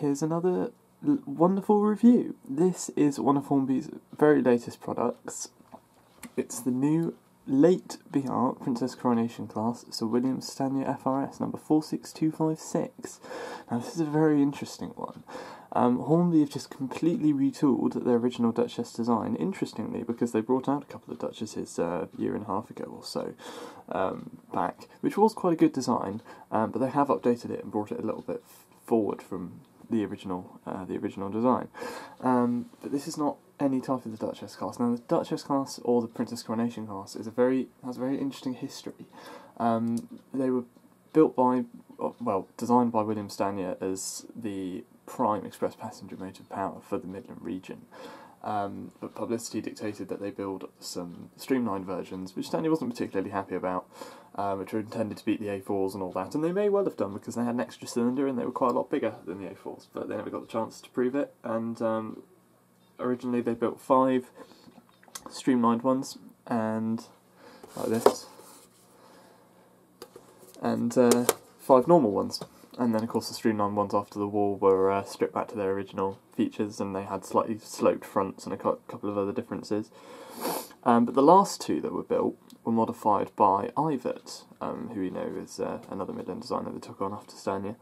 here's another l- wonderful review. This is one of Hornby's very latest products. It's the new late BR Princess Coronation class, Sir William Stanier FRS number 46256. Now, this is a very interesting one. Um, Hornby have just completely retooled their original Duchess design, interestingly, because they brought out a couple of Duchesses uh, a year and a half ago or so um, back, which was quite a good design, um, but they have updated it and brought it a little bit forward from the original uh, the original design. Um, but this is not any type of the Duchess class. Now, the Duchess class or the Princess Coronation class is a very has a very interesting history. Um, they were built by well designed by William Stanier as the prime express passenger motive power for the Midland region. Um, but publicity dictated that they build some streamlined versions, which Stanier wasn't particularly happy about, uh, which were intended to beat the A4s and all that. And they may well have done because they had an extra cylinder and they were quite a lot bigger than the A4s, but they never got the chance to prove it. And um, originally they built five streamlined ones, and like this, and uh, five normal ones and then of course the streamlined ones after the war were uh, stripped back to their original features and they had slightly sloped fronts and a couple of other differences. Um, but the last two that were built were modified by Ivatt, um, who we know is uh, another Midland designer that took on after Stanier,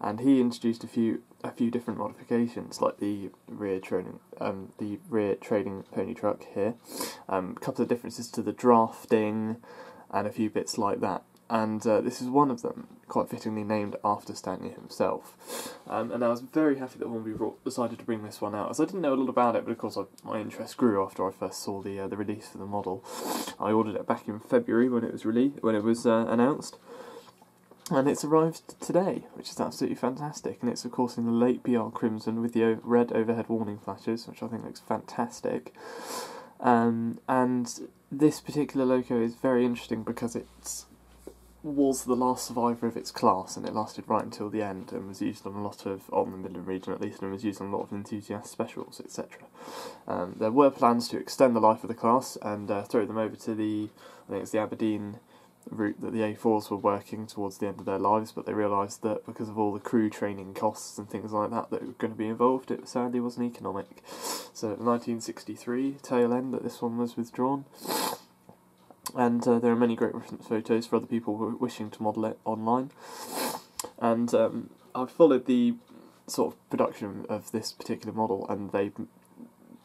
and he introduced a few a few different modifications, like the rear trading um, the rear trading pony truck here, um, a couple of differences to the drafting, and a few bits like that and uh, this is one of them, quite fittingly named after Stanier himself. Um, and I was very happy that Hornby brought, decided to bring this one out, as I didn't know a lot about it, but of course I, my interest grew after I first saw the uh, the release for the model. I ordered it back in February when it was released, when it was uh, announced, and it's arrived today, which is absolutely fantastic. And it's of course in the late BR crimson with the red overhead warning flashes, which I think looks fantastic. Um, and this particular loco is very interesting because it's was the last survivor of its class, and it lasted right until the end, and was used on a lot of on the Midland region at least, and was used on a lot of enthusiast specials, etc. Um, there were plans to extend the life of the class and uh, throw them over to the, I think it's the Aberdeen route that the A4s were working towards the end of their lives, but they realised that because of all the crew training costs and things like that that were going to be involved, it sadly wasn't economic. So, 1963 tail end that this one was withdrawn and uh, there are many great reference photos for other people wishing to model it online. And um, I've followed the sort of production of this particular model, and they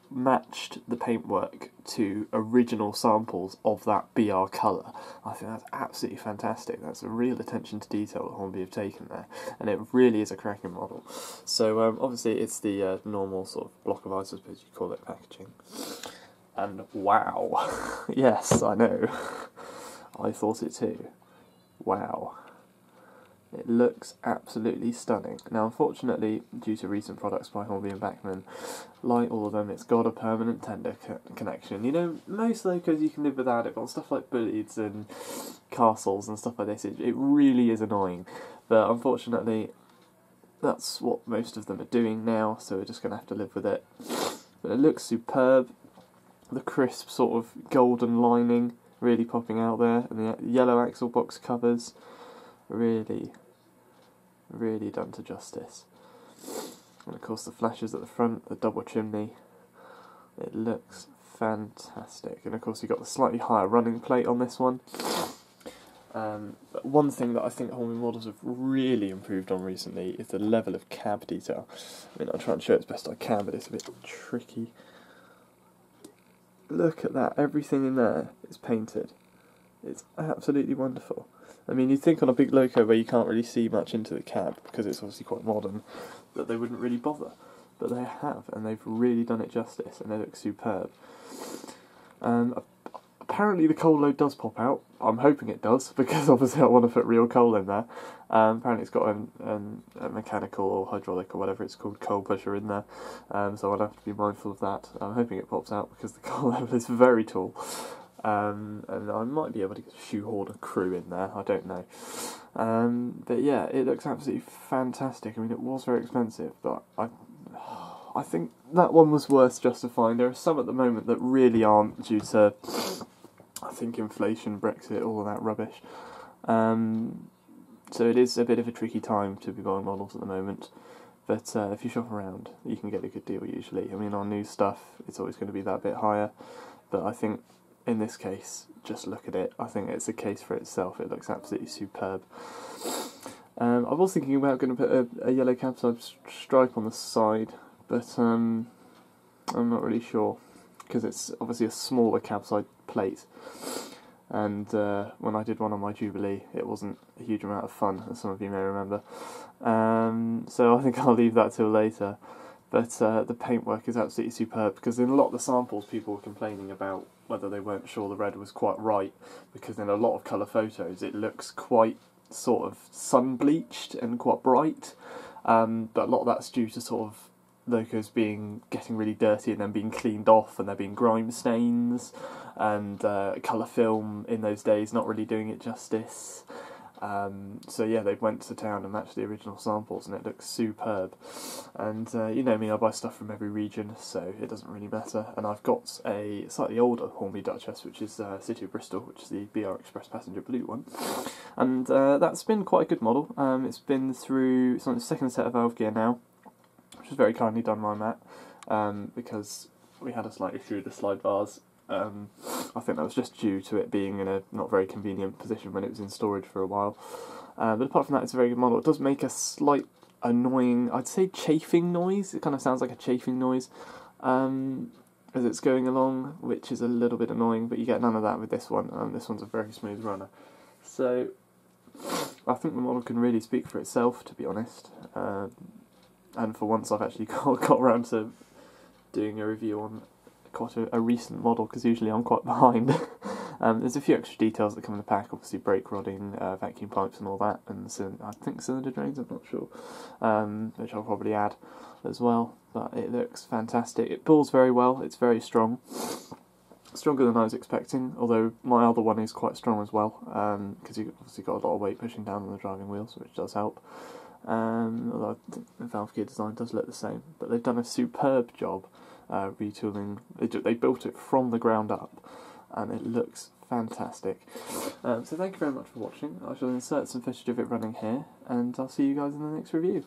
matched the paintwork to original samples of that BR colour. I think that's absolutely fantastic. That's a real attention to detail that Hornby have taken there, and it really is a cracking model. So um, obviously it's the uh, normal sort of block of ice, suppose you call it, packaging. And wow. yes, I know. I thought it too. Wow. It looks absolutely stunning. Now, unfortunately, due to recent products by Hornby and Bachmann, like all of them, it's got a permanent tender co- connection. You know, most locos you can live without it, but on stuff like Bulleids and castles and stuff like this, it, it really is annoying. But unfortunately, that's what most of them are doing now, so we're just going to have to live with it. But it looks superb the crisp sort of golden lining really popping out there, and the yellow axle box covers really, really done to justice. And of course, the flashes at the front, the double chimney, it looks fantastic. And of course, you've got the slightly higher running plate on this one. Um, but one thing that I think Hornby models have really improved on recently is the level of cab detail. I mean, I'll try and show it as best I can, but it's a bit tricky. Look at that, everything in there is painted. It's absolutely wonderful. I mean, you'd think on a big loco where you can't really see much into the cab because it's obviously quite modern that they wouldn't really bother. But they have, and they've really done it justice, and they look superb. Um, apparently the coal load does pop out. I'm hoping it does because obviously I want to put real coal in there. Um, apparently it's got an, an, a mechanical or hydraulic or whatever it's called coal pusher in there, um, so I'll have to be mindful of that. I'm hoping it pops out because the coal level is very tall. Um, and I might be able to shoehorn a crew in there. I don't know, um, but yeah, it looks absolutely fantastic. I mean, it was very expensive, but I, I think that one was worth justifying. There are some at the moment that really aren't due to I think inflation, Brexit, all that rubbish. Um, so it is a bit of a tricky time to be buying models at the moment. But uh, if you shop around, you can get a good deal usually. I mean, on new stuff, it's always going to be that bit higher. But I think in this case, just look at it. I think it's a case for itself. It looks absolutely superb. Um, I was thinking about going to put a, a yellow cabside stripe on the side, but um, I'm not really sure because it's obviously a smaller cabside plate. And uh, when I did one on my Jubilee, it wasn't a huge amount of fun, as some of you may remember. Um, so I think I'll leave that till later. But uh, the paintwork is absolutely superb because in a lot of the samples, people were complaining about whether they weren't sure the red was quite right because in a lot of colour photos, it looks quite sort of sun bleached and quite bright. Um, but a lot of that's due to sort of locos being getting really dirty and then being cleaned off and there being grime stains and uh, colour film in those days not really doing it justice. Um, so yeah, they went to town and matched the original samples, and it looks superb. And uh, you know me, I buy stuff from every region, so it doesn't really matter. And I've got a slightly older Hornby Duchess, which is uh, City of Bristol, which is the BR Express passenger blue one, and uh, that's been quite a good model. Um, it's been through it's on the second set of valve gear now, which was very kindly done by Matt, um, because we had a slight issue with the slide bars um, I think that was just due to it being in a not very convenient position when it was in storage for a while. Uh, but apart from that, it's a very good model. It does make a slight annoying, I'd say chafing noise. It kind of sounds like a chafing noise um, as it's going along, which is a little bit annoying, but you get none of that with this one. Um, this one's a very smooth runner. So I think the model can really speak for itself, to be honest. Uh, and for once, I've actually got, got around to doing a review on quite a, a recent model because usually I'm quite behind. um, there's a few extra details that come in the pack, obviously brake rodding, uh, vacuum pipes, and all that, and I think cylinder drains. I'm not sure, um, which I'll probably add as well. But it looks fantastic. It pulls very well. It's very strong. Stronger than I was expecting, although my other one is quite strong as well, because um, you've obviously got a lot of weight pushing down on the driving wheels, which does help. Um, although the valve gear design does look the same, but they've done a superb job uh, retooling. They, they built it from the ground up, and it looks fantastic. Um, so thank you very much for watching. I shall insert some footage of it running here, and I'll see you guys in the next review.